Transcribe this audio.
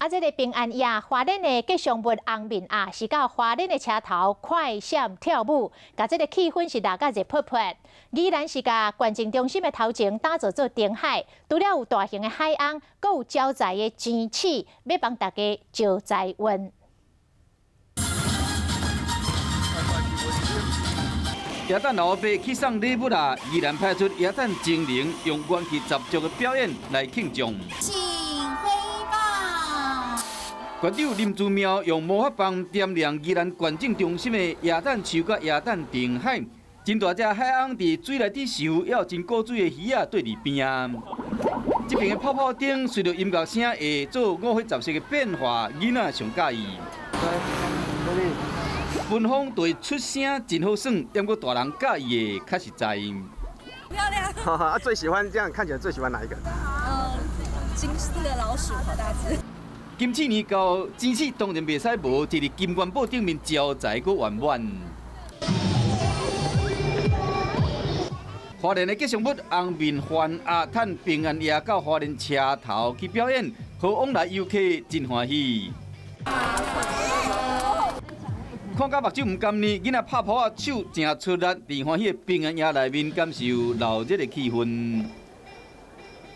啊，这个平安夜，华人的吉祥物红面啊，是到华人的车头快闪跳舞，甲这个气氛是大家热泼泼。依然是甲观众中心的头前打造做顶海，除了有大型的海岸，阁有招财的钱翅，要帮大家招财运。夜蛋老伯去送礼物啦！依然派出夜蛋精灵，用元气十足的表演来庆祝。馆长林祖庙用魔法棒点亮宜兰环境中心的椰蛋树甲椰蛋定海，真大只海鸥伫水内底游，也有真古水的鱼仔对伫边啊。这边的泡泡灯随着音乐声会做五花十色的变化，囡仔上介意。文风对出声真好耍，点过大人介意的较实在。漂亮。啊，最喜欢这样看起来最喜欢哪一个？嗯，金色的老鼠，好大只。金翅年糕，金翅当然袂使无，一日金元宝顶面招财阁圆满。华莲的吉祥物红面欢阿坦平安夜到华莲车头去表演，和往来游客真欢喜。看到目睭唔甘呢，囡仔拍抱啊手，正出力，伫欢喜的平安夜内面感受闹热的气氛。